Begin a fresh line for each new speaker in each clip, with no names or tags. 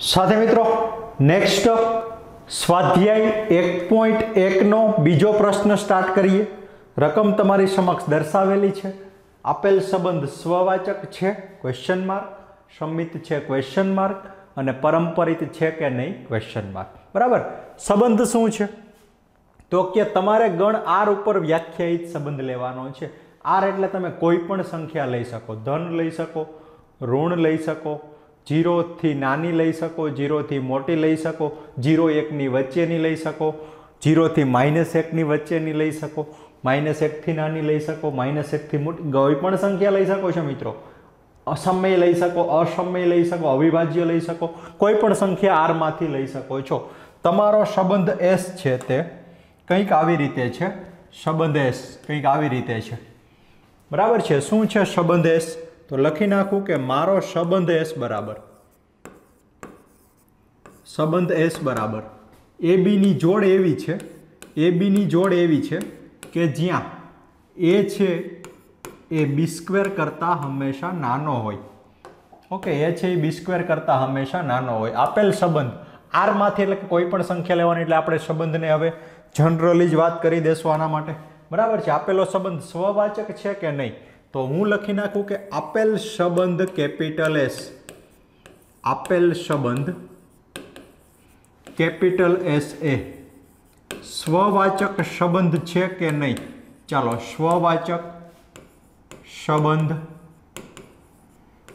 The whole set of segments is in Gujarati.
સાથે મિત્રો નેક્સ્ટ સ્વાધ્યાય એક પોઈન્ટ એકનો બીજો પ્રશ્ન સ્ટાર્ટ કરીએ. રકમ તમારી સમક્ષ દર્શાવેલી છે. આપેલ સંબંધ સ્વવાચક છે ક્વેશ્ચન માર્ક સંમિત છે ક્વેશ્ચન માર્ક અને પરંપરિત છે કે નહીં ક્વેશ્ચન માર્ક બરાબર? સંબંધ શું છે? તો કે તમારે ગણ આર ઉપર વ્યાખ્યાયિત સંબંધ લેવાનો છે. આર એટલે તમે કોઈ પણ સંખ્યા લઈ શકો. ધન લઈ શકો, ઋણ લઈ શકો જીરોથી નાની લઈ શકો, જીરોથી મોટી લઈ શકો, જીરો એકની વચ્ચેની લઈ શકો, જીરોથી માઇનસ એકની વચ્ચેની લઈ શકો, માઇનસ એકથી નાની લઈ શકો, માઇનસ એકથી મોટી કોઈ પણ સંખ્યા લઈ શકો છો મિત્રો. અસમય લઈ શકો, અસમય લઈ શકો, અવિભાજ્ય લઈ શકો કોઈ પણ સંખ્યા આરમાંથી લઈ શકો છો. તમારો સંબંધ એસ છે તે, કંઈક આવી રીતે છે. સંબંધ એસ કંઈક આવી રીતે છે. બરાબર છે? શું છે સંબંધ એસ તો લખી નાખું કે મારો સંબંધ એસ બરાબર. સંબંધ એસ બરાબર. એ બીની જોડ એવી છે. એ બીની જોડ એવી છે કે જ્યાં એ છે એ બી સ્ક્વેર કરતાં હંમેશા નાનો હોય. ઓકે, એ છે એ બી કરતાં હંમેશા નાનો હોય. આપેલ સંબંધ. આરમાંથી એટલે કે કોઈ પણ સંખ્યા લેવાની એટલે આપણે સંબંધને હવે જનરલી જ વાત કરી દેશું આના માટે. બરાબર છે? આપેલો સંબંધ સ્વવાચક છે કે નહીં? તો હું લખી નાખું કે આપેલ સંબંધ કેપિટલ એસ આપેલ સંબંધ કેપિટલ એસ એ સ્વવાચક સંબંધ છે કે નહીં? ચાલો, સ્વવાચક સંબંધ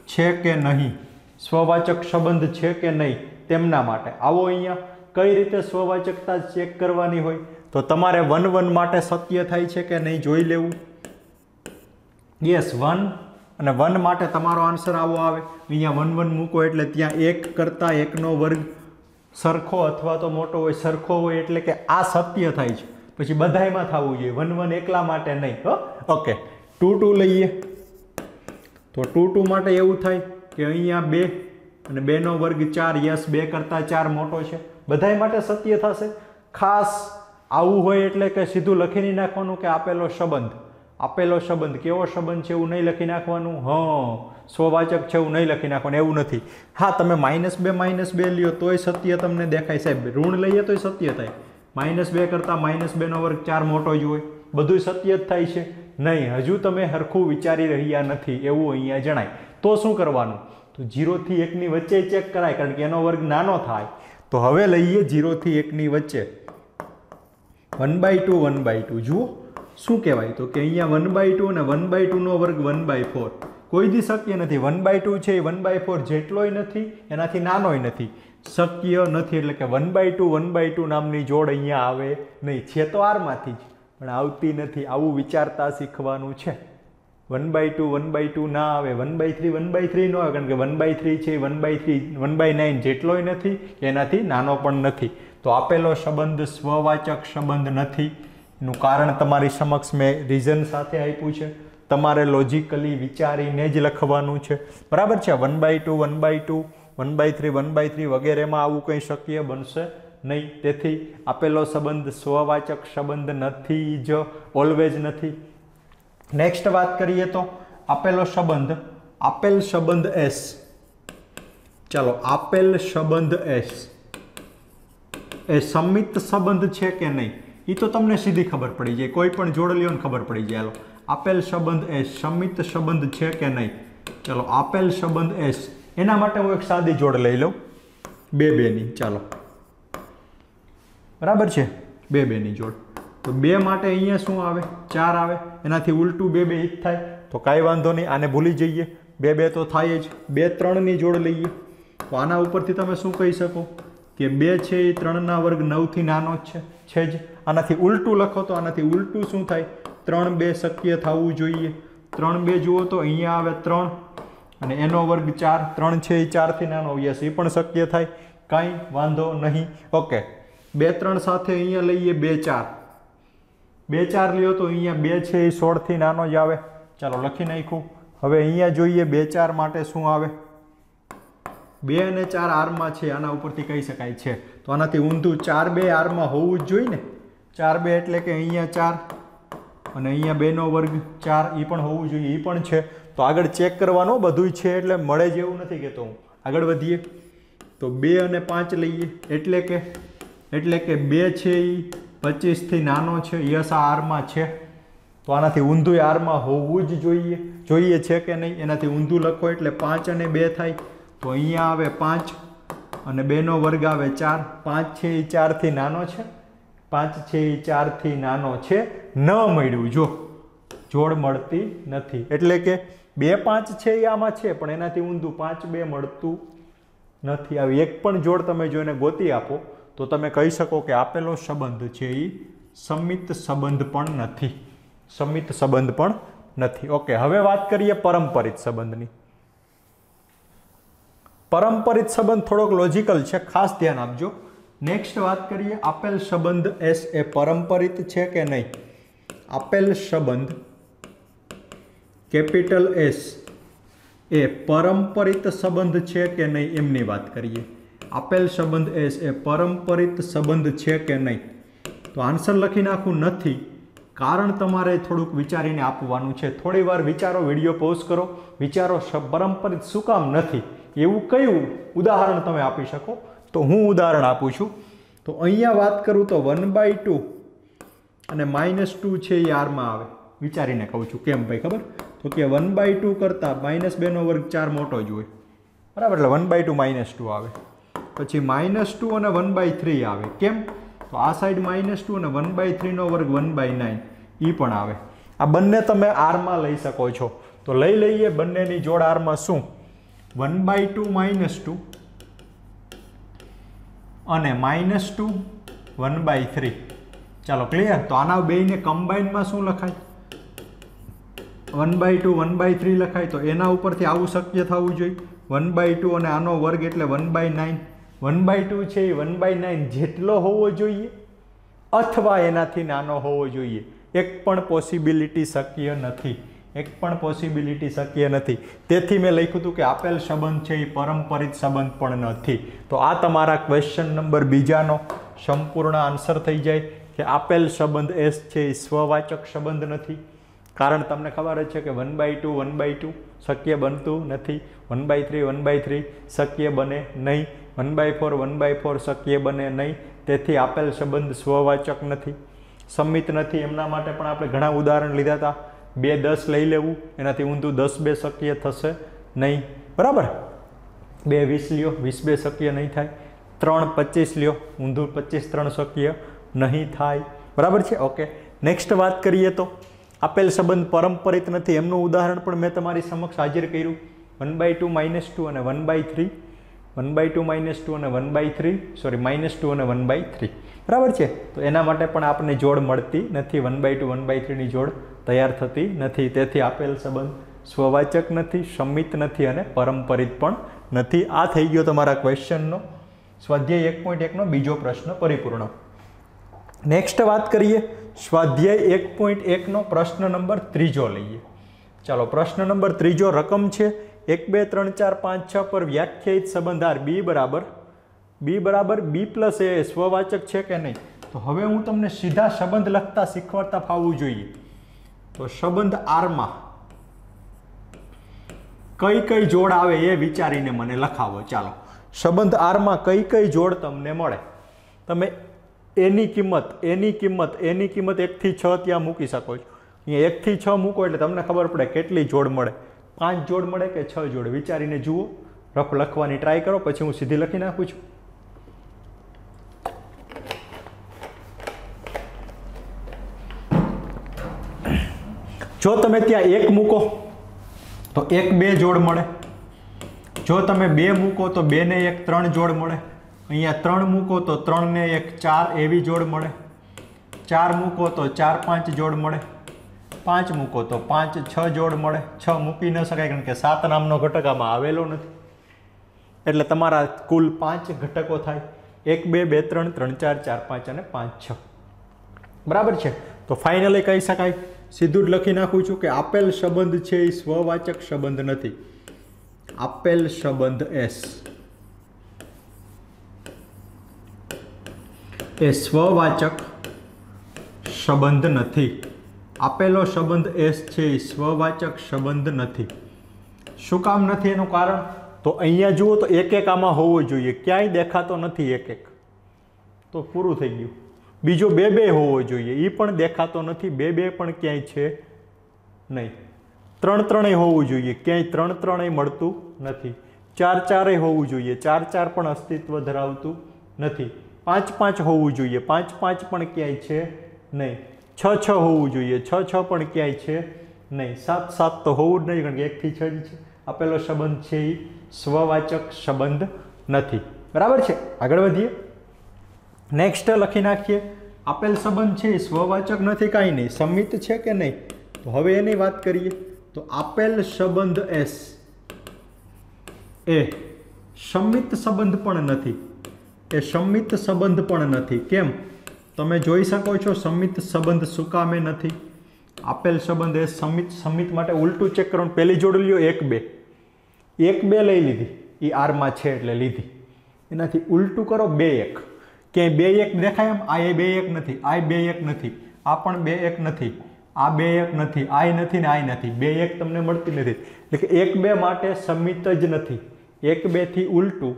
છે કે નહીં? સ્વવાચક સંબંધ છે કે નહીં? તેમના માટે. આવો અહીંયા, કઈ રીતે સ્વવાચકતા ચેક કરવાની હોય? તો તમારે વન વન માટે સત્ય થાય છે કે નહીં જોઈ લેવું? યસ વન અને વન માટે તમારો આન્સર આવો આવે. અહીંયા વન વન મૂકો એટલે ત્યાં એક કરતાં એકનો વર્ગ સરખો અથવા તો મોટો હોય, સરખો હોય એટલે કે આ સત્ય થાય છે. પછી બધાયમાં થવું જોઈએ. વન વન એકલા માટે નહીં, હો. ઓકે ટુ ટુ લઈએ. તો ટુ ટુ માટે એવું થાય કે અહીંયા બે અને બેનો વર્ગ ચાર યસ બે કરતાં ચાર મોટો છે. બધાય માટે સત્ય થશે. ખાસ આવું હોય એટલે કે સીધું લખી નાખવાનું કે આપેલો સંબંધ. આપેલો સંબંધ, કેવો સંબંધ છે એવું નહીં લખી નાખવાનું? હં, સ્વવાચક છે એવું નહીં લખી નાખવાનું, એવું નથી. હા, તમે માઇનસ બે માઇનસ બે લ્યો, તોય સત્ય તમને દેખાય. સાહેબ, ઋણ લઈએ તોય સત્ય થાય. માઇનસ બે કરતાં માઇનસ બેનો વર્ગ ચાર મોટો જ હોય. બધું સત્ય જ થાય છે. નહીં, હજુ તમે હરખું વિચારી રહ્યા નથી એવું અહીંયા જણાય. તો શું કરવાનું? તો જીરોથી એકની વચ્ચે ચેક કરાય, કારણ કે એનો વર્ગ નાનો થાય. તો હવે લઈએ જીરોથી એકની વચ્ચે. One by two, one by two, જુઓ. શું કહેવાય તો કે અહીંયા વન બાય ટુ અને વન બાય ટુનો વર્ગ વન બાય ફોર કોઈ દી શક્ય નથી વન બાય ટુ છે એ વન બાય ફોર જેટલોય નથી એનાથી નાનોય નથી શક્ય નથી એટલે કે one by two one by two નામની જોડ અહીંયા આવે નહીં છે તો આરમાંથી જ પણ આવતી નથી આવું વિચારતા શીખવાનું છે one by two one by two ના આવે one by three one by three ન આવે કારણ કે વન બાય થ્રી છે one by three one by nine જેટલોય નથી એનાથી નાનો પણ નથી તો આપેલો સંબંધ સ્વવાચક સંબંધ નથી એનું કારણ તમારી સમક્ષ મેં રીઝન સાથે આપ્યું છે. તમારે લોજિકલી વિચારીને જ લખવાનું છે. બરાબર છે? One by two one by two one by three one by three વગેરેમાં આવું કંઈ શક્ય બનશે નહીં. તેથી આપેલો સંબંધ સ્વવાચક સંબંધ નથી જ ઓલવેઝ નથી. નેક્સ્ટ વાત કરીએ તો આપેલો સંબંધ, આપેલ સંબંધ એસ ચાલો, આપેલ સંબંધ એસ એ સંમિત સંબંધ છે કે નહીં? એ તો તમને સીધી ખબર પડી જાય, કોઈ પણ જોડ લ્યો ને ખબર પડી જાય. હાલો, આપેલ સંબંધ એસ સમિત સંબંધ છે કે નહીં? ચાલો, આપેલ સંબંધ એસ એના માટે હું એક સાદી જોડ લઈ લઉં. બે બેની, ચાલો. બરાબર છે? બે બેની જોડ. તો બે માટે અહીંયા શું આવે? ચાર આવે. એનાથી ઉલટું બે બે એક થાય. તો કાંઈ વાંધો નહીં, આને ભૂલી જઈએ. બે બે તો થાય જ. બે ત્રણની જોડ લઈએ. તો આના ઉપરથી તમે શું કહી શકો? કે બે છે એ ત્રણના વર્ગ નવથી નાનો જ છે છે જ. આનાથી ઉલટું લખો તો આનાથી ઉલટું શું થાય? ત્રણ બે શક્ય થવું જોઈએ. ત્રણ બે જુઓ તો અહીંયા આવે ત્રણ. અને એનો વર્ગ ચાર. ત્રણ છે એ ચારથી નાનો યસ એ પણ શક્ય થાય. કાંઈ વાંધો નહીં. ઓકે. બે ત્રણ સાથે અહીંયા લઈએ બે ચાર. બે ચાર લ્યો તો અહીંયા બે છે એ સોળથી નાનો જ આવે. ચાલો લખી નાખ્યું. હવે અહીંયા જોઈએ બે ચાર માટે શું આવે? બે અને ચાર આરમાં છે, આના ઉપરથી કહી શકાય છે. તો આનાથી ઊંધું ચાર બે આરમાં હોવું જ જોઈએ ને? ચાર બે એટલે કે અહીંયા ચાર અને અહીંયા બેનો વર્ગ ચાર એ પણ હોવું જોઈએ એ પણ છે. તો આગળ ચેક કરવાનો બધું છે એટલે મળે જેવું નથી કહેતો હું. આગળ વધીએ. તો બે અને પાંચ લઈએ. એટલે કે એટલે કે બે છે એ પચીસથી નાનો છે યસ આ આરમાં છે. તો આનાથી ઊંધું આરમાં હોવું જ જોઈએ. જોઈએ છે કે નહીં? એનાથી ઊંધું લખો એટલે પાંચ અને બે થાય. તો અહીંયા આવે પાંચ અને બેનો વર્ગ આવે ચાર. પાંચ છે એ ચારથી નાનો છે. પાંચ છે એ ચારથી નાનો છે. ન મળ્યું. જો, જોડ મળતી નથી. એટલે કે બે પાંચ છે એ આમાં છે, પણ એનાથી ઊંધું પાંચ બે મળતું નથી. આવી એક પણ જોડ તમે જોઈને ગોતી આપો, તો તમે કહી શકો કે આપેલો સંબંધ છે એ સમિત સંબંધ પણ નથી. સમિત સંબંધ પણ નથી. ઓકે, હવે વાત કરીએ પરંપરિત સંબંધની. પરંપરિત સંબંધ થોડોક લોજિકલ છે, ખાસ ધ્યાન આપજો. નેક્સ્ટ વાત કરીએ, આપેલ સંબંધ એસ એ પરંપરિત છે કે નહીં? આપેલ સંબંધ કેપિટલ એસ એ પરંપરિત સંબંધ છે કે નહીં એમની વાત કરીએ. આપેલ સંબંધ એસ એ પરંપરિત સંબંધ છે કે નહીં? તો આન્સર લખી નાખું નથી, કારણ તમારે થોડુંક વિચારીને આપવાનું છે. થોડી વાર વિચારો, વીડિયો પોઝ કરો. વિચારો પરંપરિત શું કામ નથી? એવું કયું ઉદાહરણ તમે આપી શકો? તો હું ઉદાહરણ આપું છું. તો અહીંયા વાત કરું તો વન બાય ટુ અને માઇનસ ટુ છે એ આરમાં આવે. વિચારીને કહું છું. કેમ ભાઈ ખબર? તો કે વન બાય ટુ કરતાં માઇનસ બેનો વર્ગ ચાર મોટો જ હોય. બરાબર? એટલે one by two minus two આવે. પછી માઇનસ ટુ અને વન બાય થ્રી આવે. કેમ? તો આ સાઈડ માઇનસ ટુ અને વન બાય થ્રીનો વર્ગ વન બાય નાઇન એ પણ આવે. આ બંને તમે આરમાં લઈ શકો છો. તો લઈ લઈએ બંનેની જોડ આરમાં શું? One by two minus two અને minus two one by three. ચાલો ક્લિયર તો આના બેયને કમ્બાઈનમાં શું લખાય? One by two, one by three લખાય. તો એના ઉપરથી આવું શક્ય થવું જોઈએ. વન બાય ટુ અને આનો વર્ગ એટલે one by nine. One by two છે એ વન બાય નાઇન જેટલો હોવો જોઈએ અથવા એનાથી નાનો હોવો જોઈએ. એક પણ પોસિબિલિટી શક્ય નથી. એક પણ પોસિબિલિટી શક્ય નથી. તેથી મેં લખ્યું હતું કે આપેલ સંબંધ છે એ પરંપરિત સંબંધ પણ નથી. તો આ તમારા ક્વેશ્ચન નંબર બીજાનો સંપૂર્ણ આન્સર થઈ જાય કે આપેલ સંબંધ એસ છે એ સ્વવાચક સંબંધ નથી. કારણ તમને ખબર જ છે કે one by two one by two શક્ય બનતું નથી. One by three one by three શક્ય બને નહીં. One by four one by four શક્ય બને નહીં. તેથી આપેલ સંબંધ સ્વવાચક નથી. સમિત નથી. એમના માટે પણ આપણે ઘણા ઉદાહરણ લીધા હતા. બે દસ લઈ લેવું, એનાથી ઊંધું દસ બે શક્ય થશે નહીં. બરાબર? બે વીસ લ્યો, વીસ બે શક્ય નહીં થાય. ત્રણ પચીસ લ્યો, ઊંધું પચીસ ત્રણ શક્ય નહીં થાય. બરાબર છે? ઓકે. નેક્સ્ટ વાત કરીએ તો, આપેલ સંબંધ પરંપરિત નથી. એમનું ઉદાહરણ પણ મેં તમારી સમક્ષ હાજર કર્યું. One by two minus two અને one by three. One by two minus two અને one by three. Sorry, minus two અને વન બાય થ્રી. બરાબર છે? તો એના માટે પણ આપણને જોડ મળતી નથી one by two one by થ્રીની જોડ તૈયાર થતી નથી. તેથી આપેલ સંબંધ સ્વવાચક નથી, સમિત નથી અને પરંપરિત પણ નથી. આ થઈ ગયો તમારા ક્વેશ્ચનનો સ્વાધ્યાય એક પોઈન્ટ એકનો બીજો પ્રશ્ન પરિપૂર્ણ. નેક્સ્ટ વાત કરીએ. સ્વાધ્યાય એક પોઈન્ટ એકનો પ્રશ્ન નંબર ત્રીજો લઈએ. ચાલો, પ્રશ્ન નંબર ત્રીજો રકમ છે. એક, બે, ત્રણ, ચાર, પાંચ, છ પર વ્યાખ્યાયિત સંબંધાર બી બરાબર? બી બરાબર, બી પ્લસ એ સ્વવાચક છે કે નહીં? તો હવે હું તમને સીધા સંબંધ લખતા શીખવાડતા ફાવવું જોઈએ. તો સંબંધ આરમાં. કઈ કઈ જોડ આવે એ વિચારીને મને લખાવો. ચાલો. સંબંધ આરમાં કઈ કઈ જોડ તમને મળે? તમે એની કિંમત એની કિંમત એની કિંમત એકથી છ ત્યાં મૂકી શકો છો. અહીંયા એકથી છ મૂકો એટલે તમને ખબર પડે કેટલી જોડ મળે. પાંચ જોડ મળે કે છ જોડ? વિચારીને જુઓ. રફ લખવાની ટ્રાય કરો, પછી હું સીધી લખી નાખું છું. જો તમે ત્યાં એક મૂકો, તો એક બે જોડ મળે. જો તમે બે મૂકો, તો બે ને એક ત્રણ જોડ મળે. અહીંયા ત્રણ મૂકો, તો ત્રણ ને એક ચાર એવી જોડ મળે. ચાર મૂકો, તો ચાર પાંચ જોડ મળે. પાંચ મૂકો, તો પાંચ છ જોડ મળે. છ મૂકી ન શકાય, કારણ કે સાત નામનો ઘટક આમાં આવેલો નથી. એટલે તમારા કુલ પાંચ ઘટકો થાય. એક, બે બે, ત્રણ ત્રણ, ચાર ચાર, પાંચ અને પાંચ, છ. બરાબર છે? તો ફાઇનલી કહી શકાય. સીધું જ લખી નાખું છું કે આપેલ સંબંધ છે એ સ્વવાચક સંબંધ નથી. આપેલ સંબંધ એસ. એ સ્વવાચક સંબંધ નથી. આપેલો સંબંધ એસ છે એ સ્વવાચક સંબંધ નથી. શું કામ નથી એનું કારણ? તો અહીંયા જુઓ તો એક એક આમાં હોવો જોઈએ. ક્યાંય દેખાતો નથી એક એક. તો પૂરું થઈ ગયું. બીજો બે બે હોવો જોઈએ. એ પણ દેખાતો નથી. બે બે પણ ક્યાંય છે નહીં. ત્રણ ત્રણેય હોવું જોઈએ. ક્યાંય ત્રણ ત્રણેય મળતું નથી. ચાર ચારેય હોવું જોઈએ. ચાર ચાર પણ અસ્તિત્વ ધરાવતું નથી. પાંચ પાંચ હોવું જોઈએ. પાંચ પાંચ પણ ક્યાંય છે નહીં. છ છ હોવું જોઈએ. છ છ પણ ક્યાંય છે નહીં. સાત સાત તો હોવું જ નહીં, કારણ કે એકથી છ જ છે. આપેલો સંબંધ છે એ સ્વવાચક સંબંધ નથી. બરાબર છે? આગળ વધીએ. નેક્સ્ટ લખી નાખીએ. આપેલ સંબંધ છે સ્વવાચક નથી, કાંઈ નહીં. સમિત છે કે નહીં? તો હવે એની વાત કરીએ. તો આપેલ સંબંધ એસ એ સંમિત સંબંધ પણ નથી. એ સંમિત સંબંધ પણ નથી. કેમ? તમે જોઈ શકો છો સંમિત સંબંધ સુકામે કામે નથી. આપેલ સંબંધ એ સંમિત સંમિત માટે ઉલટું ચેક કરવાનું. પહેલી જોડ લ્યો, એક બે. એક બે લઈ લીધી. એ આરમાં છે એટલે લીધી. એનાથી ઉલટું કરો, બે એક. ક્યાંય બે એક દેખાય એમ? આ એ બે એક નથી, આ બે એક નથી, આ પણ બે એક નથી, આ બે એક નથી, આ નથી ને આ નથી, બે એક તમને મળતી નથી. એટલે કે એક બે માટે સમિત જ નથી. એક બેથી ઉલટું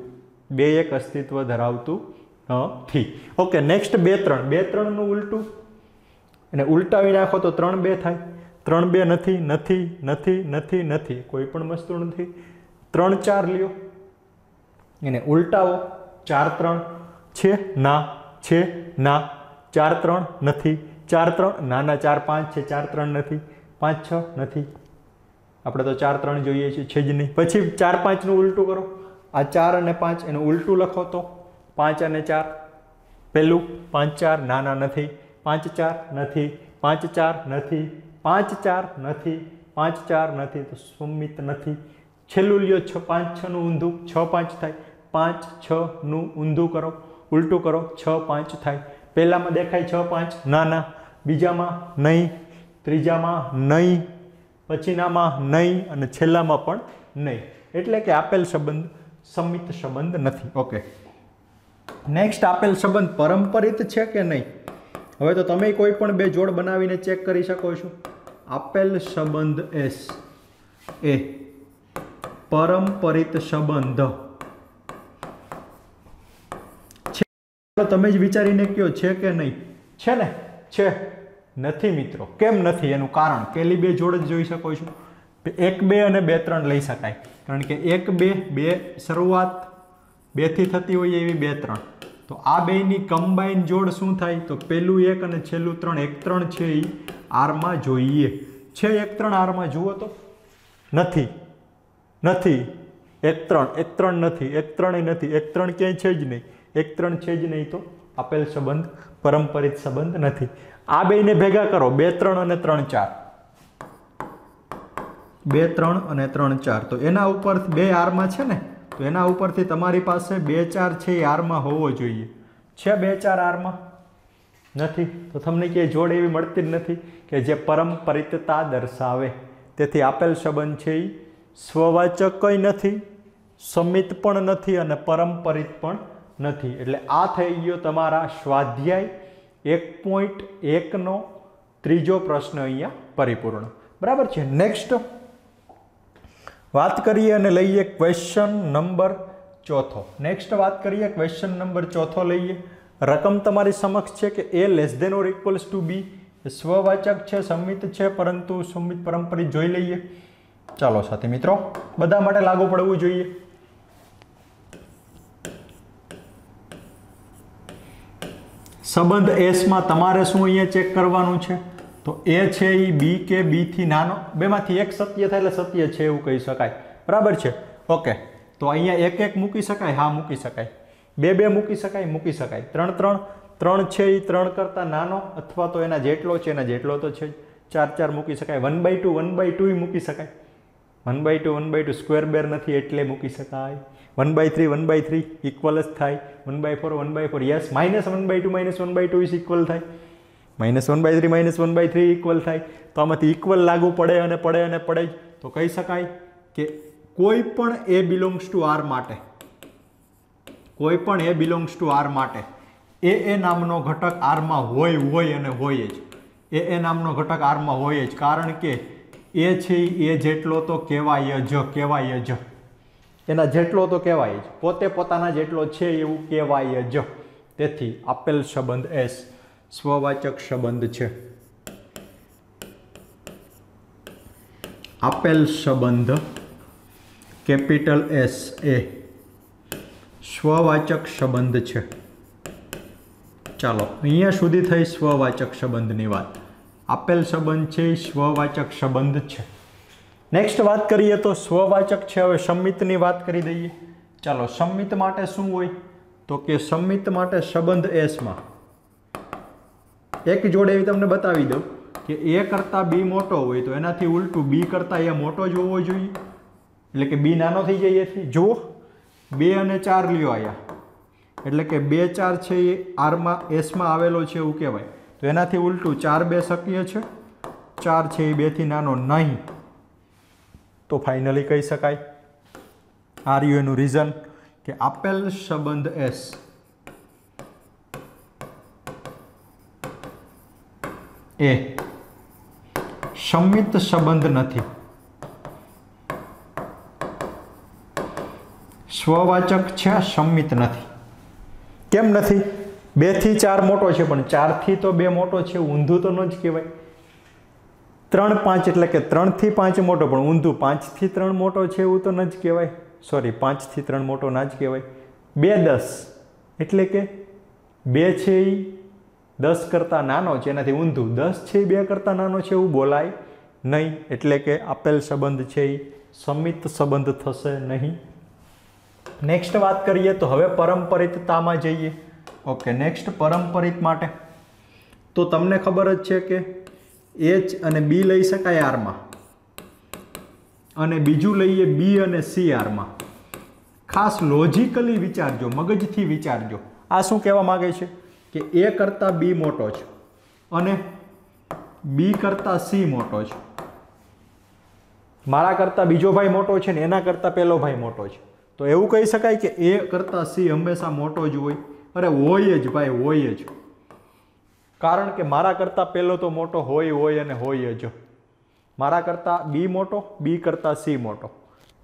બે એક અસ્તિત્વ ધરાવતું નથી. ઓકે નેક્સ્ટ બે ત્રણ. બે ત્રણનું ઉલટું? અને ઉલટાવી નાખો તો ત્રણ બે થાય. ત્રણ બે નથી નથી નથી નથી નથી. કોઈ પણ વસ્તુ નથી. ત્રણ ચાર લ્યો. એને ઉલટાવો. ચાર ત્રણ. છે, ના છે, ના, ચાર, ત્રણ, નથી. ચાર, ત્રણ, ના ના, ચાર, પાંચ છે, ચાર, ત્રણ, નથી. પાંચ, છ, નથી. આપણે તો ચાર, ત્રણ જોઈએ છીએ, છે જ નહીં. પછી ચાર, પાંચનું ઉલટું કરો. આ ચાર અને પાંચ, એનું ઉલટું લખો તો. પાંચ અને ચાર, પહેલું, પાંચ, ચાર, ના ના, નથી. પાંચ, ચાર, નથી. પાંચ, ચાર, નથી. પાંચ, ચાર, નથી. પાંચ, ચાર, નથી, તો સુમિત નથી. છેલ્લું લ્યો, છ, પાંચ, છનું ઊંધું. છ, પાંચ થાય. પાંચ, છનું ઊંધું કરો. ઉલટું કરો, છ પાંચ થાય. પહેલાંમાં દેખાય છ પાંચ, ના ના. બીજામાં નહીં, ત્રીજામાં નહીં, પછીનામાં નહીં અને છેલ્લામાં પણ નહીં. એટલે કે આપેલ સંબંધ, સમિત સંબંધ નથી. ઓકે નેક્સ્ટ આપેલ સંબંધ પરંપરિત છે કે નહીં? હવે તો તમે કોઈ પણ બે જોડ બનાવીને ચેક કરી શકો છો. આપેલ સંબંધ એસ એ પરંપરિત સંબંધ છે તમે જ વિચારીને કયો, છે કે નહીં? છે ને? છે. નથી મિત્રો. કેમ નથી? એનું કારણ કેલી બે જોડ જ જોઈ શકો છો. એક, બે અને બે, ત્રણ લઈ શકાય. કારણ કે એક, બે બે શરૂઆત બેથી થતી હોય એવી બે, ત્રણ. તો આ બેની કમ્બાઈન જોડ શું થાય? તો પેલું એક અને છેલ્લું ત્રણ. એક, ત્રણ છે એ આરમાં જોઈએ. છે એક, ત્રણ આરમાં જુઓ તો. નથી. નથી. એક, ત્રણ. એક, ત્રણ નથી. એક, ત્રણેય નથી. એક, ત્રણ ક્યાંય છે જ નહીં. એક ત્રણ છે જ નહીં તો આપેલ સંબંધ, પરંપરિત સંબંધ નથી. આ બેને ભેગા કરો. બે, ત્રણ અને ત્રણ, ચાર. બે, ત્રણ અને ત્રણ, ચાર. તો એના ઉપર બે આરમાં છે ને, તો એના ઉપરથી તમારી પાસે બે, ચાર છે એ આરમાં હોવો જોઈએ. છે બે, ચાર આરમાં? નથી. તો તમને ક્યાંય જોડ એવી મળતી જ નથી કે જે પરંપરિતતા દર્શાવે. તેથી આપેલ સંબંધ છે એ સ્વવાચક કંઈ નથી, સમિત પણ નથી અને પરંપરિત પણ નથી. એટલે આ થઈ ગયો તમારા સ્વાધ્યાય. એક પોઈન્ટ એકનો ત્રીજો પ્રશ્ન અહીંયા પરિપૂર્ણ. બરાબર છે? નેક્સ્ટ વાત કરીએ અને લઈએ ક્વેશ્ચન નંબર ચોથો. નેક્સ્ટ વાત કરીએ ક્વેશ્ચન નંબર ચોથો લઈએ. રકમ તમારી સમક્ષ છે કે A less than or equals to B સ્વવાચક છે, સમિત છે, પરંતુ સંમિત પરંપરી જોઈ લઈએ. ચાલો સાથી મિત્રો, બધા માટે લાગુ પડવું જોઈએ. સંબંધ એસમાં તમારે શું અહીંયા ચેક કરવાનું છે? તો એ છે એ બી કે બીથી નાનો, બેમાંથી એક સત્ય થાય એટલે સત્ય છે એવું કહી શકાય. બરાબર છે? ઓકે તો અહીંયા એક એક મૂકી શકાય? હા, મૂકી શકાય. બે બે મૂકી શકાય? મૂકી શકાય. ત્રણ ત્રણ. ત્રણ છે એ ત્રણ કરતાં નાનો અથવા તો એના જેટલો છે, એના જેટલો તો છે ચાર ચાર મૂકી શકાય. One by two one by two મૂકી શકાય. One by two one by two square બેર નથી એટલે મૂકી શકાય. One by three one by three equal જ થાય one by four one by four yes minus one by two minus one by two is equal થાય minus one by three minus one by three equal થાય તો આમાંથી ઇક્વલ લાગુ પડે અને પડે અને પડે જ. તો કહી શકાય કે કોઈ પણ એ બિલોંગ્સ ટુ આર માટે, કોઈ પણ એ બિલોંગ્સ ટુ આર માટે, એ એ નામનો ઘટક આરમાં હોય હોય અને હોય જ. એ એ નામનો ઘટક આરમાં હોય જ. કારણ કે એ છે એ જેટલો તો કહેવાય જ કહેવાય જ. એના જેટલો તો કહેવાય જ. પોતે પોતાના જેટલો છે એવું કહેવાય જ. તેથી આપેલ સંબંધ એસ. સ્વવાચક સંબંધ છે. આપેલ સંબંધ કેપિટલ એસ એ. સ્વવાચક સંબંધ છે. ચાલો, અહીંયા સુધી થઈ સ્વવાચક સંબંધની વાત. આપેલ સંબંધ છે, સ્વવાચક સંબંધ છે. નેક્સ્ટ વાત કરીએ તો સ્વવાચક છે. હવે સંમિતની વાત કરી દઈએ. ચાલો, સંમિત માટે શું હોય? તો કે સંમિત માટે સંબંધ એસમાં એક જોડે એવી તમને બતાવી દઉં કે એ કરતાં બી મોટો હોય તો એનાથી ઉલટું બી કરતાં એ મોટો જ હોવો જોઈએ. એટલે કે બી નાનો થઈ જાય એથી. જુઓ, બે અને ચાર લ્યો આયા એટલે કે બે ચાર છે એ આરમાં એસમાં આવેલો છે એવું કહેવાય. તો એનાથી ઉલટું ચાર બે શક્ય છે. ચાર છે એ બેથી નાનો નહીં. તો ફાઇનલી કહી શકાય. આર યુ એનું રીઝન કે આપેલ સંબંધ એસ એ સંમિત સંબંધ નથી. સ્વવાચક છે, સંમિત નથી. કેમ નથી? બેથી ચાર મોટો છે, પણ ચારથી તો બે મોટો છે, ઊંધું તો ન જ કહેવાય. ત્રણ પાંચ એટલે કે ત્રણથી પાંચ મોટો, પણ ઊંધું પાંચથી ત્રણ મોટો છે એવું તો ન જ કહેવાય. સોરી પાંચથી ત્રણ મોટો ના જ કહેવાય. બે દસ એટલે કે બે છે એ દસ કરતાં નાનો છે, એનાથી ઊંધું. દસ છે એ બે કરતાં નાનો છે એવું બોલાય નહીં, એટલે કે આપેલ સંબંધ છે એ સમિત સંબંધ થશે નહીં. નેક્સ્ટ વાત કરીએ તો હવે પરંપરિતતામાં જઈએ. ઓકે નેક્સ્ટ પરંપરિત માટે. તો તમને ખબર જ છે કે એચ અને બી લઈ શકાય આરમાં અને બીજું લઈએ બી અને સી આરમાં ખાસ લોજિકલી વિચારજો, મગજથી વિચારજો. આ શું કહેવા માગે છે? કે એ કરતાં બી મોટો છે અને બી કરતાં સી મોટો છે. મારા કરતાં બીજો ભાઈ મોટો છે ને એના કરતાં પહેલો ભાઈ મોટો છે. તો એવું કહી શકાય કે એ કરતાં સી હંમેશા મોટો જ હોય. અરે હોય જ ભાઈ, હોય જ. કારણ કે મારા કરતાં પહેલો તો મોટો હોય હોય અને હોય જ. મારા કરતાં બી મોટો, બી કરતાં સી મોટો.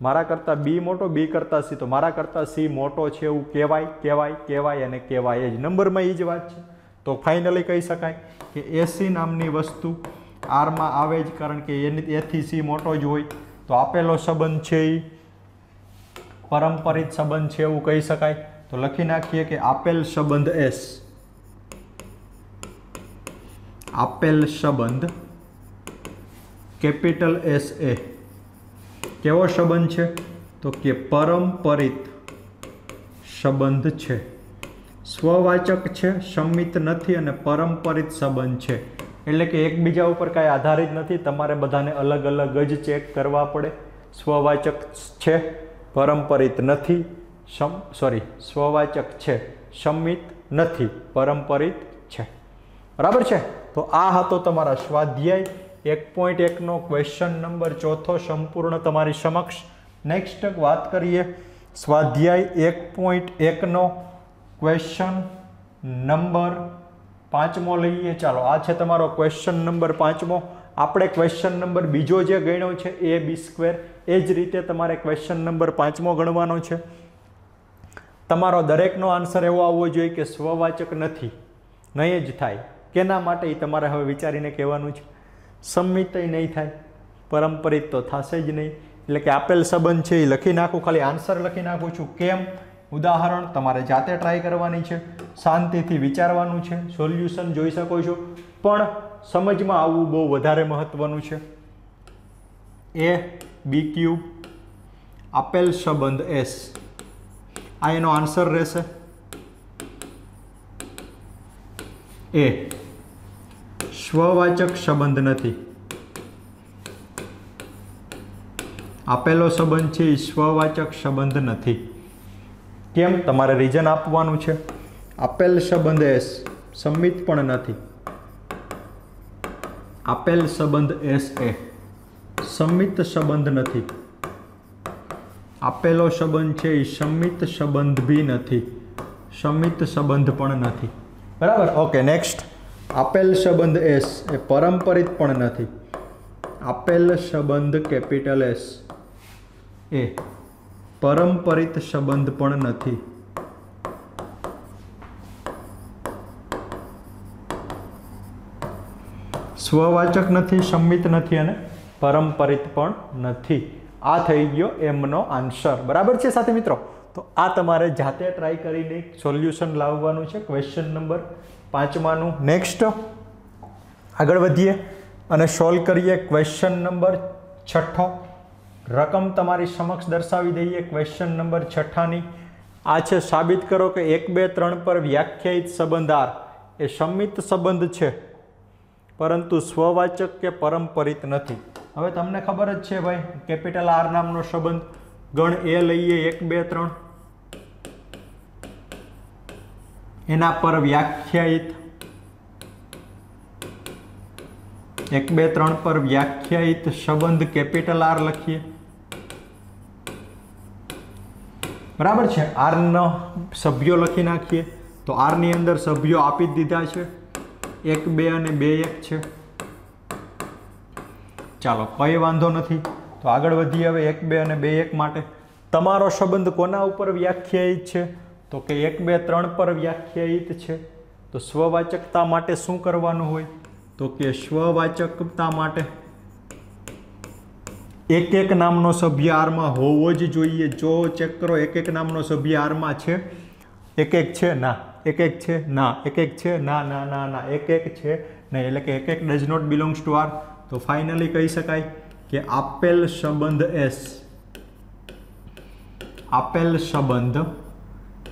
મારા કરતાં બી મોટો, બી કરતાં સી. તો મારા કરતાં સી મોટો છે એવું કહેવાય કહેવાય કહેવાય અને કહેવાય જ. નંબરમાં એ જ વાત છે. તો ફાઇનલી કહી શકાય કે એસી નામની વસ્તુ આરમાં આવે જ કારણ કે એની, એથી સી મોટો જ હોય. તો આપેલો સંબંધ છે એ પરંપરિત સંબંધ છે એવું કહી શકાય. તો લખી નાખીએ કે આપેલ સંબંધ એસ. આપેલ સંબંધ કેપિટલ એસ એ કેવો સંબંધ છે? તો કે પરંપરિત સંબંધ છે. સ્વવાચક છે, સંમિત નથી અને પરંપરિત સંબંધ છે. એટલે કે એકબીજા ઉપર કાંઈ આધારિત નથી, તમારે બધાને અલગ અલગ જ ચેક કરવા પડે. સ્વવાચક છે પરંપરિત નથી, સમ સોરી સ્વવાચક છે, સંમિત નથી પરંપરિત છે. બરાબર છે? તો આ હતો તમારા સ્વાધ્યાય. એક પોઈન્ટ એકનો ક્વેશ્ચન નંબર ચોથો સંપૂર્ણ તમારી સમક્ષ. નેક્સ્ટ વાત કરીએ. સ્વાધ્યાય એક પોઈન્ટ એકનો ક્વેશ્ચન નંબર પાંચમો લઈએ. ચાલો, આ છે તમારો ક્વેશ્ચન નંબર પાંચમો. આપણે ક્વેશ્ચન નંબર બીજો જે ગણ્યો છે, એ બી સ્ક્વેર એ જ રીતે તમારે ક્વેશ્ચન નંબર પાંચમો ગણવાનો છે. તમારો દરેકનો આન્સર એવો આવવો જોઈએ કે સ્વવાચક નથી. નહીં જ થાય. કેના માટે એ તમારે હવે વિચારીને કહેવાનું છે? સંમિત નહીં થાય. પરંપરિત તો થશે જ નહીં. એટલે કે આપેલ સંબંધ છે એ લખી નાખું, ખાલી આન્સર લખી નાખું છું. કેમ? ઉદાહરણ તમારે જાતે ટ્રાય કરવાની છે. શાંતિથી વિચારવાનું છે. સોલ્યુશન જોઈ શકો છો. પણ સમજમાં આવવું બહુ વધારે મહત્વનું છે. એ બી ક્યુબ આપેલ સંબંધ એસ આ એનો આન્સર રહેશે. એ સ્વવાચક સંબંધ નથી. આપેલો સંબંધ છે એ સ્વવાચક સંબંધ નથી. કેમ? તમારે રીઝન આપવાનું છે. આપેલ સંબંધ એસ સંમિત પણ નથી. આપેલ સંબંધ એસ એ સંમિત સંબંધ નથી. આપેલો સંબંધ છે એ સંમિત સંબંધ બી નથી. સંમિત સંબંધ પણ નથી. બરાબર? ઓકે નેક્સ્ટ આપેલ સંબંધ એસ એ પરંપરિત પણ નથી. આપેલ સંબંધ કેપિટલ એસ એ પરંપરિત સંબંધ પણ નથી. સ્વવાચક નથી, સંમિત નથી અને પરંપરિત પણ નથી. આ થઈ ગયો એમનો આન્સર બરાબર છે સાથે મિત્રો? તો આ તમારે જાતે ટ્રાય કરીને સોલ્યુશન લાવવાનું છે. Question number પાંચમાનું. નેક્સ્ટ આગળ વધીએ અને સોલ્વ કરીએ ક્વેશ્ચન નંબર છઠ્ઠો. રકમ તમારી સમક્ષ દર્શાવી દઈએ ક્વેશ્ચન નંબર છઠ્ઠાની. આ છે, સાબિત કરો કે એક, બે, ત્રણ પર વ્યાખ્યાયિત સંબંધ આર. એ સંમિત સંબંધ છે, પરંતુ સ્વવાચક કે પરંપરિત નથી. હવે તમને ખબર જ છે ભાઈ, કેપિટલ આર નામનો સંબંધ. ગણ એ લઈએ એક, બે, ત્રણ. એના પર વ્યાખ્યાયિત એક, બે, ત્રણ પર વ્યાખ્યાયિત સંબંધ કેપિટલ આર લખીએ. બરાબર છે? આરનો સભ્યો લખી નાખીએ. તો આરની અંદર સભ્યો આપી દીધા છે. એક, બે અને બે એક છે. ચાલો, કંઈ વાંધો નથી. તો આગળ વધીએ હવે એક, બે અને બે એક માટે. તમારો સંબંધ કોના ઉપર વ્યાખ્યાયિત છે? તો કે એક, બે, ત્રણ પર વ્યાખ્યાયિત છે. તો સ્વવાચકતા માટે શું કરવાનું હોય? તો કે સ્વવાચકતા માટે એક એક નામનો સભ્ય આરમાં હોવો જ જોઈએ. જો ચેક કરો એક એક નામનો સભ્ય આરમાં છે, એક એક છે, ના. એક એક છે, ના. એક એક છે, ના ના ના ના. એક એક છે, નહીં. એટલે કે એક એક does not belongs to R તો ફાઇનલી કહી શકાય કે આપેલ સંબંધ એસ આપેલ સંબંધ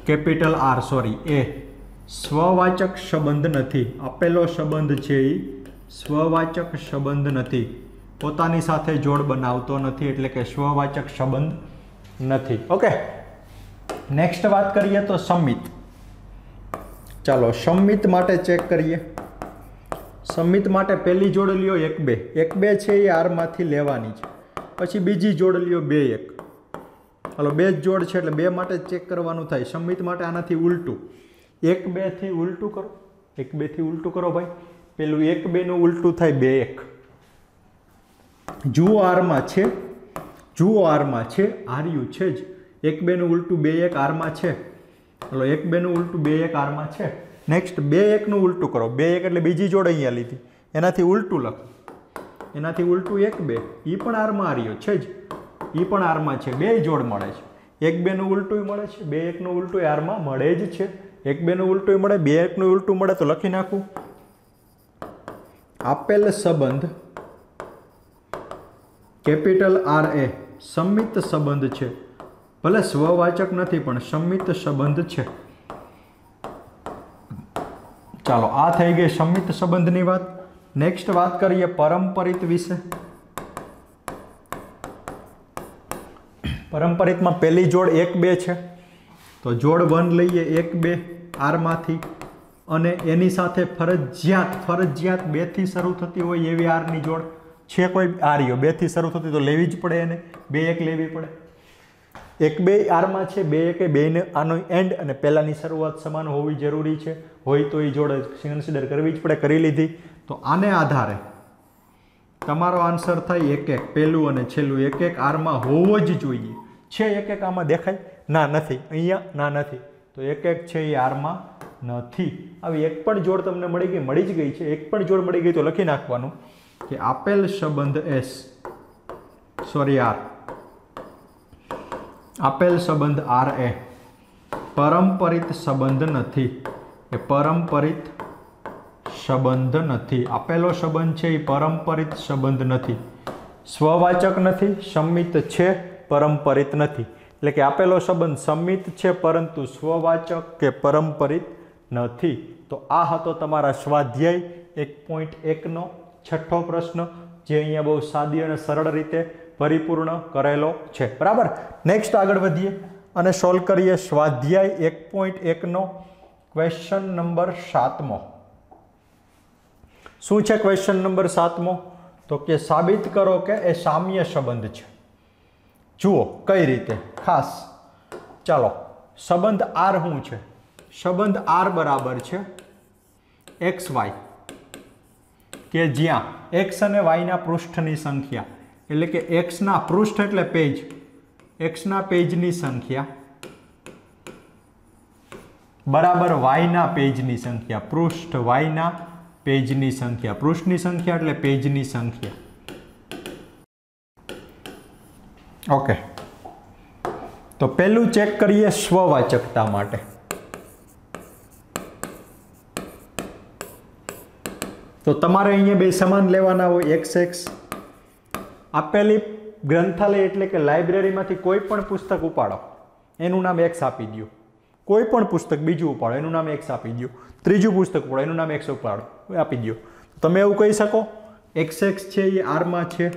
કેપિટલ આર સોરી એ. સ્વવાચક સંબંધ નથી. આપેલો સંબંધ છે એ સ્વવાચક સંબંધ નથી. પોતાની સાથે જોડ બનાવતો નથી, એટલે કે સ્વવાચક સંબંધ નથી. ઓકે નેક્સ્ટ વાત કરીએ તો સંમિત. ચાલો, સંમિત માટે ચેક કરીએ. સંમિત માટે પહેલી જોડ લ્યો એક બે. એક બે છે એ આરમાંથી લેવાની છે. પછી બીજી જોડ લ્યો બે એક. હાલો, બે જોડ છે એટલે બે માટે ચેક કરવાનું થાય. સંમિત માટે આનાથી ઉલટું. એક બેથી ઉલટું કરો. એક બેથી ઉલટું કરો ભાઈ. પેલું એક બેનું ઉલટું થાય બે એક. જુઓ આરમાં છે. જુઓ આરમાં છે. આર્યું છે જ. એક બેનું ઉલટું બે એક આરમાં છે. હલો, એક બેનું ઉલટું બે એક આરમાં છે. નેક્સ્ટ બે એકનું ઉલટું કરો. બે એક એટલે બીજી જોડ અહીંયા લીધી. એનાથી ઉલટું લખો. એનાથી ઉલટું એક બે. એ પણ આરમાં આર્યો છે જ. એ પણ આરમાં છે. બે જોડ મળે છે. એક બેનું ઉલટું મળે છે, બે એકનું ઉલટું આરમાં મળે જ છે. એક બેનું ઉલટું મળે, બે એકનું ઉલટું મળે તો લખી નાખું. આપેલ સંબંધ કેપિટલ આર એ સંમિત સંબંધ છે. ભલે સ્વવાચક નથી, પણ સંમિત સંબંધ છે. ચાલો, આ થઈ ગઈ સંમિત સંબંધની વાત. નેક્સ્ટ વાત કરીએ પરંપરિત વિશે. પરંપરિતમાં પહેલી જોડ એક બે છે. તો જોડ વન લઈએ એક બે આરમાંથી. અને એની સાથે ફરજિયાત ફરજિયાત બેથી શરૂ થતી હોય એવી આરની જોડ. છે કોઈ આર્યો બેથી શરૂ થતી તો લેવી જ પડે એને. બે એક લેવી પડે. એક બે આરમાં છે, બે એક બેને. આનો એન્ડ અને પહેલાંની શરૂઆત સમાન હોવી જરૂરી છે. હોય તો એ જોડે કન્સિડર કરવી જ પડે, કરી લીધી. તો આને આધારે તમારો આન્સર થાય એક એક. પહેલું અને છેલ્લું એક એક આરમાં હોવો જ જોઈએ. છે એક એક આમાં દેખાય? ના નથી. અહીંયા ના નથી. તો એક એક છે એ આરમાં નથી. આવી એક પણ જોડ તમને મળી ગઈ, મળી જ ગઈ છે. એક પણ જોડ મળી ગઈ તો લખી નાખવાનું કે આપેલ સંબંધ એસ. સોરી આર આપેલ સંબંધ આર એ. પરંપરિત સંબંધ નથી. એ પરંપરિત સંબંધ નથી. આપેલો સંબંધ છે એ પરંપરિત સંબંધ નથી. સ્વવાચક નથી. સંમિત છે પરંપરિત નથી. એટલે કે આપેલો સંબંધ સંમિત છે, પરંતુ સ્વવાચક કે પરંપરિત નથી. તો આ હતો તમારા સ્વાધ્યાય એક પોઈન્ટ એકનો છઠ્ઠો પ્રશ્ન, જે અહીંયા બહુ સાદી અને સરળ રીતે પરિપૂર્ણ કરેલો છે. બરાબર? નેક્સ્ટ આગળ વધીએ અને સોલ્વ કરીએ સ્વાધ્યાય એક પોઈન્ટ એકનો ક્વેશ્ચન નંબર સાતમો. શું છે ક્વેશ્ચન નંબર સાતમો? તો કે સાબિત કરો કે એ સામ્ય સંબંધ છે. જુઓ કઈ રીતે? ખાસ. ચાલો. સંબંધ આર શું છે? સંબંધ આર બરાબર છે એક્સ વાય. કે જ્યાં એક્સ અને વાયના પૃષ્ઠની સંખ્યા. એટલે કે એક્સના પૃષ્ઠ એટલે પેજ. એક્સના પેજની સંખ્યા. બરાબર વાયના પેજની સંખ્યા. પૃષ્ઠ વાયના પેજની સંખ્યા. પૃષ્ઠની સંખ્યા એટલે પેજની સંખ્યા. ઓકે તો પહેલું ચેક કરીએ સ્વવાચકતા માટે. તો તમારે અહીંયા બે સમાન લેવાના હોય. એક્સ એક્સ આપેલી ગ્રંથાલય એટલે કે લાઇબ્રેરીમાંથી કોઈ પણ પુસ્તક ઉપાડો. એનું નામ એક્સ આપી દો કોઈ પણ પુસ્તક બીજું ઉપાડો. એનું નામ એક્સ આપી દો ત્રીજું પુસ્તક ઉપાડો. એનું નામ એક્સ ઉપાડો. આપી દો તમે એવું કહી શકો? એક્સ એક્સ છે એ આરમાં છે.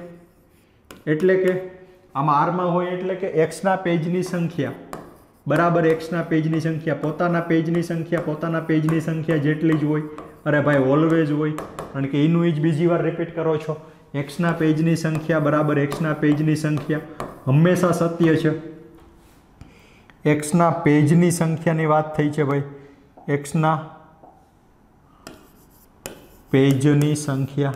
એટલે કે આમાં આરમાં હોય એટલે કે એક્સના પેજની સંખ્યા. બરાબર એક્સના પેજની સંખ્યા, પોતાના પેજની સંખ્યા, પોતાના પેજની સંખ્યા જેટલી જ હોય. અરે ભાઈ ઓલવેઝ હોય. કારણ કે એનું જ બીજી વાર રિપીટ કરો છો. એક્સના પેજની સંખ્યા બરાબર એક્સના પેજની સંખ્યા હંમેશા સત્ય છે. એક્સના પેજની સંખ્યાની વાત થઈ છે ભાઈ. એક્સના પેજની સંખ્યા.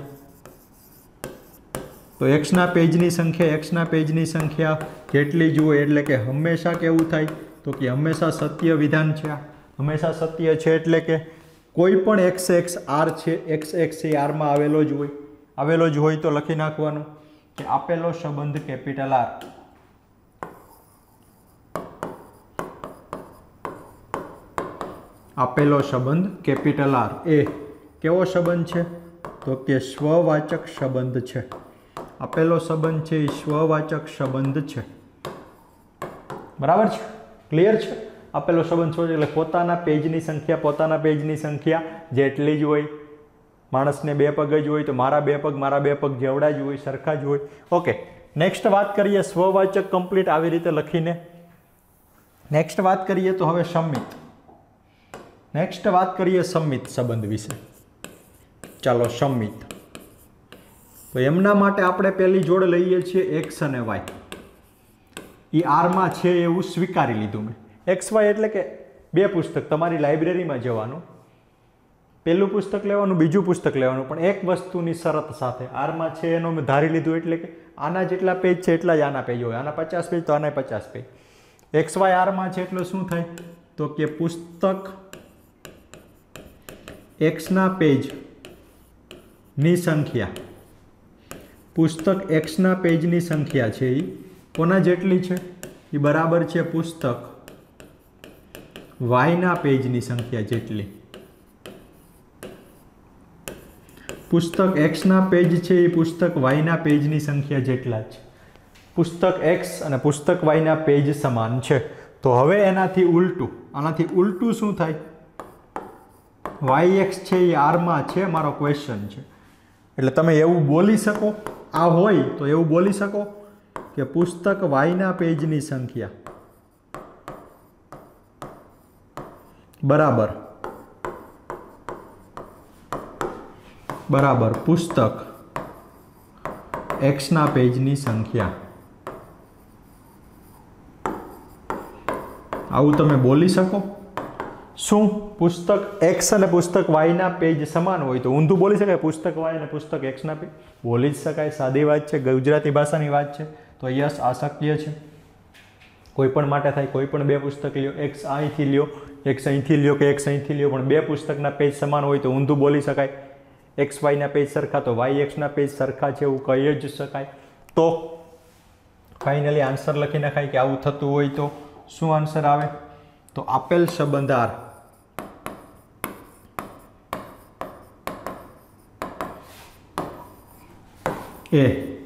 તો એક્સના પેજની સંખ્યા એક્સના પેજની સંખ્યા કેટલી જ હોય એટલે કે હંમેશા કેવું થાય? તો કે હંમેશા સત્ય વિધાન છે હંમેશા સત્ય છે એટલે કે કોઈ પણ એક્સ એક્સ આર છે એક્સ એક્સ એ આરમાં આવેલો જ હોય. આવેલો જ હોય તો લખી નાખવાનું કે આપેલો સંબંધ કેપિટલ આર આપેલો સંબંધ કેપિટલ આર એ કેવો સંબંધ છે? તો કે સ્વવાચક સંબંધ છે. આપેલો સંબંધ છે એ સ્વવાચક સંબંધ છે. બરાબર છે? ક્લિયર છે? આપેલો સંબંધ શું છે એટલે પોતાના પેજની સંખ્યા, પોતાના પેજની સંખ્યા જેટલી જ હોય. માણસને બે પગ જ હોય તો મારા બે પગ, મારા બે પગ જેવડા જ હોય, સરખા જ હોય. ઓકે નેક્સ્ટ વાત કરીએ સ્વવાચક કમ્પ્લીટ આવી રીતે લખીને. નેક્સ્ટ વાત કરીએ તો હવે સંમિત. નેક્સ્ટ વાત કરીએ સંમિત સંબંધ વિશે. ચાલો સંમિત. તો એમના માટે આપણે પહેલી જોડ લઈએ છીએ એક્સ અને વાય એ આરમાં છે એવું સ્વીકારી લીધું મેં. એક્સ વાય એટલે કે બે પુસ્તક, તમારી લાઇબ્રેરીમાં જવાનું, પહેલું પુસ્તક લેવાનું, બીજું પુસ્તક લેવાનું, પણ એક વસ્તુની શરત સાથે આરમાં છે એનો મેં ધારી લીધું એટલે કે આના જેટલા પેજ છે એટલા જ આના પેજ હોય. આના પચાસ પેજ તો આના પચાસ પેજ એક્સ વાય આરમાં છે એટલે શું થાય? તો કે પુસ્તક એક્સના પેજની સંખ્યા પુસ્તક એક્સના પેજની સંખ્યા છે એ કોના જેટલી છે? એ બરાબર છે પુસ્તક વાયના પેજની સંખ્યા જેટલી. પુસ્તક એક્સના પેજ છે એ પુસ્તક વાયના પેજની સંખ્યા જેટલા છે પુસ્તક એક્સ અને પુસ્તક વાયના પેજ સમાન છે. તો હવે એનાથી ઉલટું. આનાથી ઉલટું શું થાય? વાય એક્સ છે એ આરમાં છે, મારો ક્વેશ્ચન છે. એટલે તમે એવું બોલી શકો? આ હોય તો એવું બોલી શકો કે પુસ્તક વાયના પેજની સંખ્યા. બરાબર. બરાબર. પુસ્તક એક્સના પેજની સંખ્યા. આવું તમે બોલી શકો? શું પુસ્તક એક્સ અને પુસ્તક વાયના પેજ સમાન હોય તો ઊંધું બોલી શકાય? પુસ્તક વાય અને પુસ્તક એક્સના પેજ બોલી જ શકાય. સાદી વાત છે, ગુજરાતી ભાષાની વાત છે. તો યસ આ શક્ય છે. કોઈ પણ માટે થાય, કોઈ પણ બે પુસ્તક લ્યો. એક્સ અહીંથી લ્યો એક્સ અહીંથી લ્યો કે એક્સ અહીંથી લ્યો, પણ બે પુસ્તકના પેજ સમાન હોય તો ઊંધું બોલી શકાય. એક્સ વાયના પેજ સરખા તો વાય એક્સના પેજ સરખા છે એવું કહી જ શકાય. તો ફાઇનલી આન્સર લખી નાખાય કે આવું થતું હોય તો શું આન્સર આવે? તો આપેલ સંબંધ એ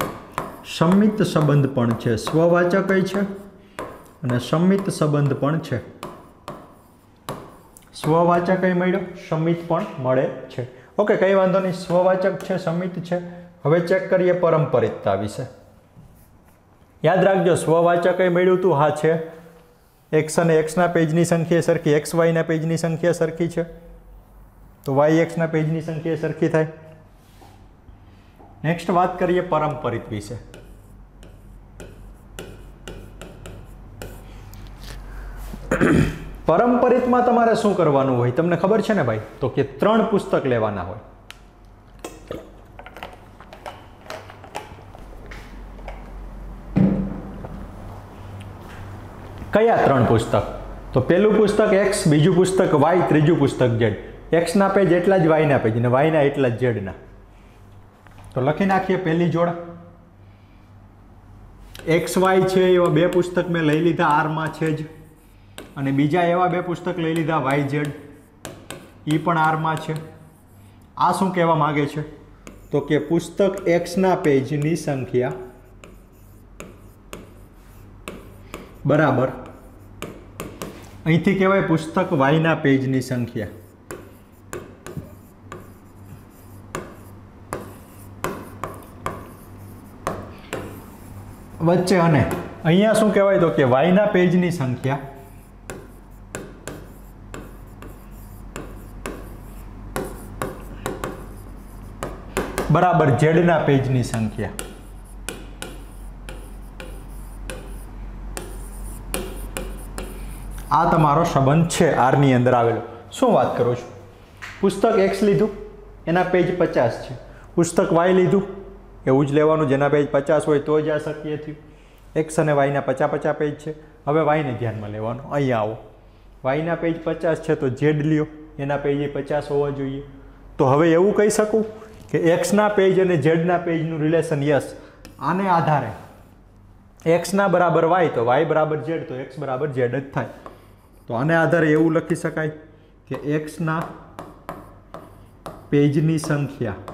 સંમિત સંબંધ પણ છે. સ્વવાચક છે અને સંમિત સંબંધ પણ છે. સ્વવાચક મળ્યો, સંમિત પણ મળે છે. ઓકે કંઈ વાંધો નહીં. સ્વવાચક છે, સંમિત છે. હવે ચેક કરીએ પરંપરિતતા વિશે. યાદ રાખજો, સ્વવાચક મળ્યું હતું હા છે. એક્સ અને એક્સના પેજની સંખ્યા સરખી એક્સ વાયના પેજની સંખ્યા સરખી છે. તો વાય એક્સના પેજની સંખ્યા સરખી થાય. નેક્સ્ટ વાત કરીએ પરંપરિત વિશે. પરંપરિતમાં તમારે શું કરવાનું હોય? તમને ખબર છે ને ભાઈ? તો કે ત્રણ પુસ્તક લેવાના હોય. કયા ત્રણ પુસ્તક? તો પહેલું પુસ્તક એક્સ બીજું પુસ્તક વાય ત્રીજું પુસ્તક ઝેડ એક્સના પેજ એટલા જ વાયના પેજ અને વાયના એટલા જ ઝેડના તો લખી નાખીએ પહેલી જોડ. એક્સ વાય છે એવા બે પુસ્તક મેં લઈ લીધા આરમાં છે જ. અને બીજા એવા બે પુસ્તક લઈ લીધા, વાય ઝેડ. એ પણ આરમાં છે. આ શું કહેવા માગે છે? તો કે પુસ્તક એક્સના પેજની સંખ્યા બરાબર. અહીંથી કહેવાય પુસ્તક વાયના પેજની સંખ્યા. વચ્ચે અને. અહીંયા શું કહેવાય તો કે વાયના પેજની સંખ્યા. બરાબર ઝેડના પેજની સંખ્યા. આ તમારો સંબંધ છે આરની અંદર આવેલો. શું વાત કરો છો? પુસ્તક એક્સ લીધું, એના પેજ પચાસ છે. પુસ્તક વાય લીધું એવું જ લેવાનું, જેના પેજ પચાસ હોય તો જ આ શક્ય થયું. એક્સ અને વાયના પચા પચા પેજ છે. હવે વાયને ધ્યાનમાં લેવાનું. અહીંયા આવો. વાયના પેજ પચાસ છે તો ઝેડ લ્યો. એના પેજે પચાસ હોવા જોઈએ. તો હવે એવું કહી શકું કે એક્સના પેજ અને ઝેડના પેજનું રિલેશન યસ આને આધારે એક્સના બરાબર વાય તો વાય બરાબર ઝેડ તો એક્સ બરાબર ઝેડ જ થાય. તો આને આધારે એવું લખી શકાય કે એક્સના પેજની સંખ્યા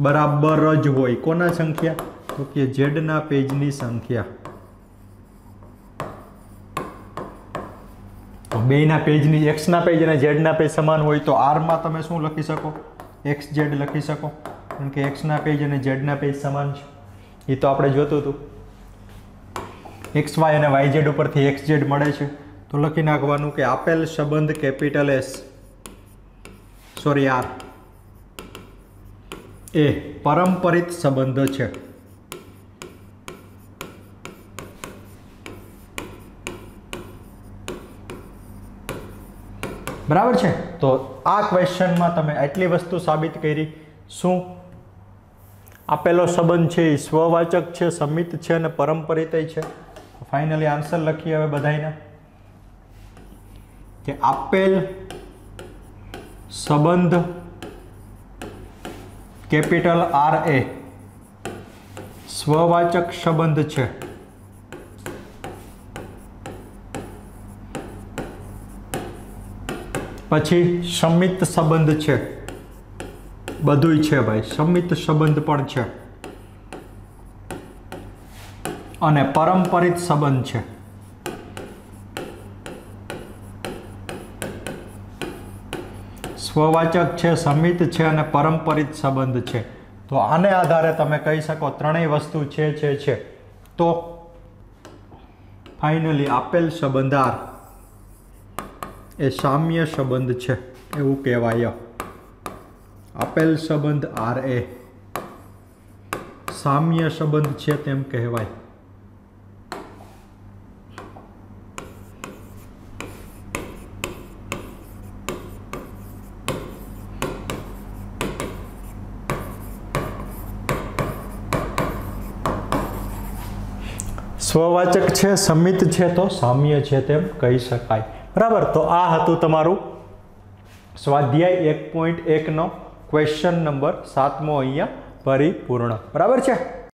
બરાબર જ હોય. કોના સંખ્યા? તો કે ઝેડના પેજની સંખ્યા. બેના પેજની, એક્સના પેજ અને ઝેડના પેજ સમાન હોય તો આરમાં તમે શું લખી શકો? એક્સ, ઝેડ લખી શકો. કારણ કે એક્સના પેજ અને ઝેડના પેજ સમાન છે. એ તો આપણે જોતું હતું. એક્સ, વાય અને વાય ઝેડ ઉપરથી એક્સ, ઝેડ મળે છે. તો લખી નાખવાનું કે આપેલ સંબંધ કેપિટલ એસ. Sorry, R. એ પરંપરિત સંબંધ છે. બરાબર છે? તો આ ક્વેશ્ચનમાં તમે આટલી વસ્તુ સાબિત કરી. શું? આપેલો સંબંધ છે એ સ્વવાચક છે, સમિત છે અને પરંપરિત છે. ફાઇનલી આન્સર લખીએ હવે બધાને કે આપેલ સંબંધ કેપિટલ આર એ. સ્વવાચક સંબંધ છે. પછી સમિત સંબંધ છે. બધુંય છે ભાઈ, સમિત સંબંધ પણ છે. અને પરંપરિત સંબંધ છે. સ્વવાચક છે, સમિત છે અને પરંપરિત સંબંધ છે. તો આને આધારે તમે કહી શકો ત્રણેય વસ્તુ છે છે છે. તો ફાઇનલી આપેલ સંબંધાર એ સામ્ય સંબંધ છે એવું કહેવાય. આપેલ સંબંધ આર એ. સામ્ય સંબંધ છે તેમ કહેવાય. સ્વવાચક છે, સમિત છે તો સામ્ય છે તેમ કહી શકાય. બરાબર? તો આ હતું તમારું સ્વાધ્યાય એક પોઈન્ટ એકનો ક્વેશ્ચન નંબર સાતમો અહીંયા પરિપૂર્ણ. બરાબર છે?